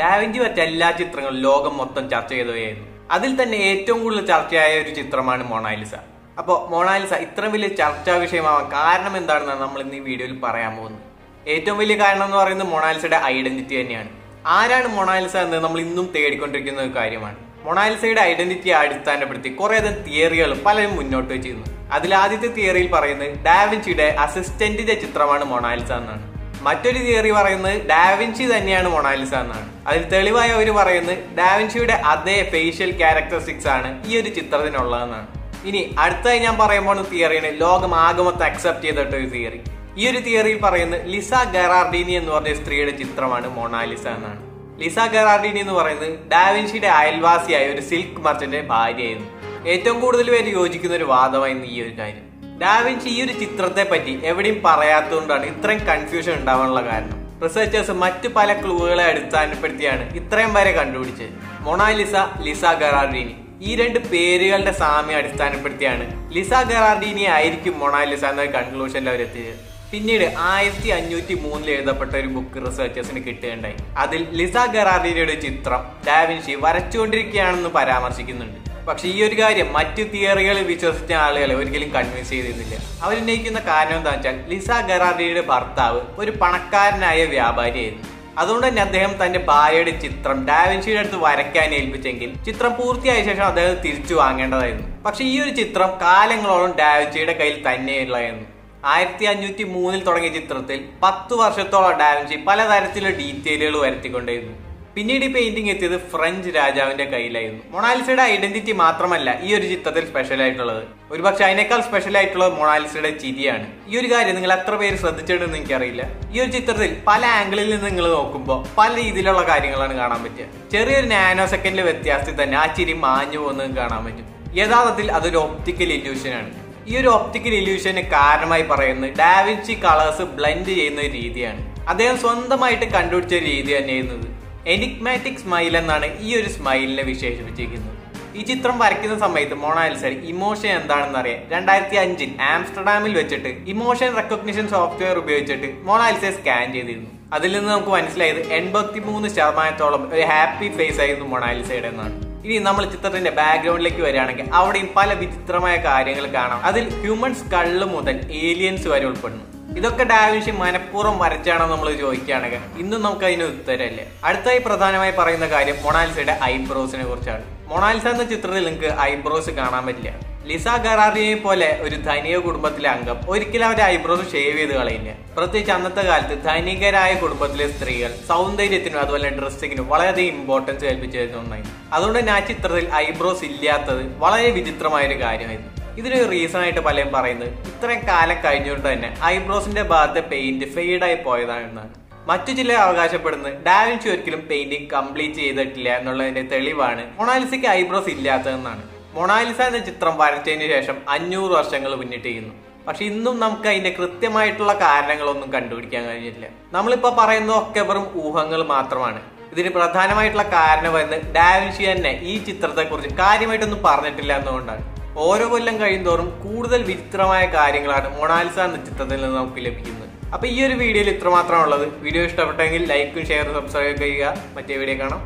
Da Vinci വരച്ച എല്ലാ ചിത്രങ്ങളും ലോകം മൊത്തം ചർച്ച ചെയ്തവയായിരുന്നു അതിൽ തന്നെ ഏറ്റവും കൂടുതൽ ചർച്ചയായ ഒരു ചിത്രമാണ് മൊണാലിസ. അപ്പോൾ മൊണാലിസ ഇത്ര വലിയ ചർച്ചാ വിഷയമാവാൻ കാരണം എന്താണെന്നാണ് നമ്മൾ ഇന്ന് ഈ വീഡിയോയിൽ പറയാൻ പോകുന്നത്. ഏറ്റവും വലിയ കാരണം എന്ന് പറയുന്നത് മൊണാലിസയുടെ ഐഡന്റിറ്റി തന്നെയാണ്. ആരാണ് മൊണാലിസ എന്ന് നമ്മൾ ഇന്നും തേടിക്കൊണ്ടിരിക്കുന്ന ഒരു കാര്യമാണ്. മൊണാലിസയുടെ ഐഡന്റിറ്റിയെ അടിസ്ഥാനപ്പെടുത്തി കുറേയധികം തിയറികൾ പലരും മുന്നോട്ട് വെച്ചിരുന്നു. അതിൽ ആദ്യത്തെ തിയറിയിൽ പറയുന്നത് ഡാവിൻസിയുടെ അസിസ്റ്റന്റിന്റെ ചിത്രമാണ് മൊണാലിസ എന്നാണ്. മറ്റൊരു തിയറി പറയുന്നത് ഡാവിൻസി തന്നെയാണ് മൊണാലിസ എന്നാണ്. അതിൽ തെളിവായി അവർ പറയുന്നത് ഡാവിൻസിയുടെ അതേ ഫേഷ്യൽ ക്യാരക്ടറിസ്റ്റിക്സ് ആണ് ഈ ഒരു ചിത്രത്തിനുള്ളതെന്നാണ്. ഇനി അടുത്തായി ഞാൻ പറയാൻ പോകുന്ന തിയറിയാണ് ലോകം ആകമൊത്തം അക്സെപ്റ്റ് ചെയ്തിട്ട ഒരു തിയറി ഈ ഒരു തിയറിയിൽ പറയുന്നത് ലിസ ഗെറാർഡിനി എന്ന് പറഞ്ഞ സ്ത്രീയുടെ ചിത്രമാണ് മൊണാലിസ എന്നാണ്. ലിസ ഗെറാർഡിനി എന്ന് പറയുന്നത് ഡാവിൻസിയുടെ അയൽവാസിയായ ഒരു സിൽക്ക് മർച്ചന്റെ ഭാര്യയായിരുന്നു. ഏറ്റവും കൂടുതൽ പേര് യോജിക്കുന്ന ഒരു വാദമായിരുന്നു ഈ ഒരു കാര്യം. ഡാവിൻസി ഈ ഒരു ചിത്രത്തെ പറ്റി എവിടെയും പറയാത്തതുകൊണ്ടാണ് ഇത്രയും കൺഫ്യൂഷൻ ഉണ്ടാവാനുള്ള കാരണം. റിസർച്ചേഴ്സ് മറ്റു പല ക്ലൂകളെ അടിസ്ഥാനപ്പെടുത്തിയാണ് ഇത്രയും വരെ കണ്ടുപിടിച്ചത്. Mona Lisa Lisa Gherardini. ഈ രണ്ട് പേരുകളുടെ സാമ്യം അടിസ്ഥാനപ്പെടുത്തിയാണ് ലിസ ഗറാർഡീനി ആയിരിക്കും മൊണാലിസ എന്ന കൺക്ലൂഷനിൽ അവരെത്തിയത്. പിന്നീട് ആയിരത്തി അഞ്ഞൂറ്റി മൂന്നിൽ എഴുതപ്പെട്ട ഒരു ബുക്ക് റിസർച്ചേഴ്സിന് കിട്ടുകയുണ്ടായി. അതിൽ ലിസ ഗറാർഡിനിയുടെ ചിത്രം ഡാവിൻഷി വരച്ചുകൊണ്ടിരിക്കുകയാണെന്ന് പരാമർശിക്കുന്നുണ്ട്. പക്ഷെ ഈ ഒരു കാര്യം മറ്റ് തിയറികളിൽ വിശ്വസിച്ച ആളുകളെ ഒരിക്കലും കൺവിൻസ് ചെയ്തിരുന്നില്ല. അവരുന്നയിക്കുന്ന കാരണം എന്താ വെച്ചാൽ ലിസ ഗറാർഡിനിയുടെ ഭർത്താവ് ഒരു പണക്കാരനായ വ്യാപാരിയായിരുന്നു. അതുകൊണ്ട് തന്നെ അദ്ദേഹം തന്റെ ഭാര്യയുടെ ചിത്രം ഡാവിൻഷിയുടെ അടുത്ത് വരയ്ക്കാൻ ഏൽപ്പിച്ചെങ്കിൽ ചിത്രം പൂർത്തിയായ ശേഷം അദ്ദേഹം തിരിച്ചു വാങ്ങേണ്ടതായിരുന്നു. പക്ഷെ ഈ ഒരു ചിത്രം കാലങ്ങളോളം ഡാവിൻഷിയുടെ കയ്യിൽ തന്നെയുള്ളതായിരുന്നു ആയിരത്തി അഞ്ഞൂറ്റി മൂന്നിൽ തുടങ്ങിയ ചിത്രത്തിൽ പത്തു വർഷത്തോളം ഡാവിൻഷി പലതരത്തിലുള്ള ഡീറ്റെയിലുകൾ വരുത്തിക്കൊണ്ടിരുന്നു. പിന്നീട് ഈ പെയിന്റിംഗ് എത്തിയത് ഫ്രഞ്ച് രാജാവിന്റെ കയ്യിലായിരുന്നു. മൊണാലിസയുടെ ഐഡന്റിറ്റി മാത്രമല്ല ഈ ഒരു ചിത്രത്തിൽ സ്പെഷ്യൽ ആയിട്ടുള്ളത്. ഒരുപക്ഷെ അതിനേക്കാൾ സ്പെഷ്യൽ ആയിട്ടുള്ളത് മൊണാലിസയുടെ ചിരിയാണ്. ഈ ഒരു കാര്യം നിങ്ങൾ എത്ര പേര് ശ്രദ്ധിച്ചിട്ടുണ്ടെന്ന് എനിക്കറിയില്ല. ഈ ഒരു ചിത്രത്തിൽ പല ആംഗിളിൽ നിന്ന് നിങ്ങൾ നോക്കുമ്പോൾ പല രീതിയിലുള്ള കാര്യങ്ങളാണ് കാണാൻ പറ്റുക. ചെറിയൊരു നാനോ സെക്കൻഡിലെ വ്യത്യാസത്തിൽ തന്നെ ആ ചിരി മാഞ്ഞു പോകുന്നതും കാണാൻ പറ്റും. യഥാർത്ഥത്തിൽ അതൊരു ഒപ്റ്റിക്കൽ ഇല്യൂഷനാണ് ഈ ഒരു ഒപ്റ്റിക്കൽ ഇല്യൂഷന് കാരണമായി പറയുന്നത് ഡാവിൻസി കളേഴ്സ് ബ്ലെൻഡ് ചെയ്യുന്ന രീതിയാണ്. അദ്ദേഹം സ്വന്തമായിട്ട് കണ്ടുപിടിച്ച രീതി തന്നെയായിരുന്നു ഇത്. എനിഗ്മാറ്റിക് സ്മൈൽ എന്നാണ് ഈ ഒരു സ്മൈലിനെ വിശേഷിപ്പിച്ചിരിക്കുന്നത്. ഈ ചിത്രം വരയ്ക്കുന്ന സമയത്ത് മൊണാലിസർ ഇമോഷൻ എന്താണെന്ന് അറിയാൻ രണ്ടായിരത്തി അഞ്ചിൽ ആംസ്റ്റർഡാമിൽ വെച്ചിട്ട് ഇമോഷൻ റെക്കഗ്നിഷൻ സോഫ്റ്റ്വെയർ ഉപയോഗിച്ചിട്ട് മൊണാലിസയെ സ്കാൻ ചെയ്തിരുന്നു. അതിൽ നിന്ന് നമുക്ക് മനസ്സിലായത് എൺപത്തി മൂന്ന് ശതമാനത്തോളം ഒരു ഹാപ്പി ഫേസ് ആയിരുന്നു മൊണാലിസയുടെ എന്നാണ്. ഇനി നമ്മൾ ചിത്രത്തിന്റെ ബാക്ക്ഗ്രൗണ്ടിലേക്ക് വരികയാണെങ്കിൽ അവിടെയും പല വിചിത്രമായ കാര്യങ്ങൾ കാണാം. അതിൽ ഹ്യൂമൻസ് സ്കള്ള് മുതൽ ഏലിയൻസ് വരെ ഉൾപ്പെടുന്നു. ഇതൊക്കെ ഡാവിൻഷി മനഃപൂർവം വരച്ചാണോ നമ്മൾ ചോദിക്കുകയാണെങ്കിൽ ഇന്നും നമുക്ക് അതിന് ഉത്തരമില്ല? അടുത്തായി പ്രധാനമായി പറയുന്ന കാര്യം മൊണാലിസയുടെ ഐബ്രോസിനെ കുറിച്ചാണ്. മൊണാലിസ എന്ന ചിത്രത്തിൽ നിങ്ങൾക്ക് ഐബ്രോസ് കാണാൻ പറ്റില്ല. ലിസ ഗറാറിയെ പോലെ ഒരു ധനിക കുടുംബത്തിലെ അംഗം ഒരിക്കലും അവരുടെ ഐബ്രോസ് ഷേവ് ചെയ്ത് കളയില്ല. പ്രത്യേകിച്ച് അന്നത്തെ കാലത്ത് ധനികരായ കുടുംബത്തിലെ സ്ത്രീകൾ സൗന്ദര്യത്തിനും അതുപോലെ ഡ്രസ്സിങ്ങിനും വളരെയധികം ഇമ്പോർട്ടൻസ് കൽപ്പിച്ചിരുന്ന ഒന്നായിരുന്നു. അതുകൊണ്ട് തന്നെ ആ ചിത്രത്തിൽ ഐബ്രോസ് ഇല്ലാത്തത് വളരെ വിചിത്രമായ ഒരു കാര്യമായിരുന്നു. ഇതിനൊരു റീസൺ ആയിട്ട് പലരും പറയുന്നത്. ഇത്രയും കാലം കഴിഞ്ഞുകൊണ്ട് തന്നെ ഐബ്രോസിന്റെ ഭാഗത്തെ പെയിന്റ് ഫെയ്ഡായി പോയതാണെന്നാണ് മറ്റു ചില അവകാശപ്പെടുന്നത് ഡാവിൻസി ഒരിക്കലും പെയിന്റിംഗ് കംപ്ലീറ്റ് ചെയ്തിട്ടില്ല എന്നുള്ളതിന്റെ തെളിവാണ് മൊണാലിസയ്ക്ക് ഐബ്രോസ് ഇല്ലാത്തതെന്നാണ്. മൊണാലിസ എന്ന ചിത്രം വരച്ചതിന് ശേഷം അഞ്ഞൂറ് വർഷങ്ങൾ പിന്നിട്ടിരിക്കുന്നു പക്ഷെ ഇന്നും നമുക്ക് അതിന്റെ കൃത്യമായിട്ടുള്ള കാരണങ്ങളൊന്നും കണ്ടുപിടിക്കാൻ കഴിഞ്ഞിട്ടില്ല. നമ്മളിപ്പോ പറയുന്നതൊക്കെ വെറും ഊഹങ്ങൾ മാത്രമാണ്. ഇതിന് പ്രധാനമായിട്ടുള്ള കാരണം എന്ന് ഡാവിൻഷി തന്നെ ഈ ചിത്രത്തെ കുറിച്ച് കാര്യമായിട്ടൊന്നും പറഞ്ഞിട്ടില്ല എന്നുകൊണ്ടാണ്. ഓരോ കൊല്ലം കഴിയുന്തോറും കൂടുതൽ വിചിത്രമായ കാര്യങ്ങളാണ് മൊണാലിസ എന്ന ചിത്രത്തിൽ നിന്ന് നമുക്ക് ലഭിക്കുന്നത്. അപ്പൊ ഈ ഒരു വീഡിയോയിൽ ഇത്രമാത്രമുള്ളത് വീഡിയോ ഇഷ്ടപ്പെട്ടെങ്കിൽ ലൈക്കും ഷെയറും സബ്സ്ക്രൈബ് ചെയ്യുക. മറ്റേ വീഡിയോ കാണാം.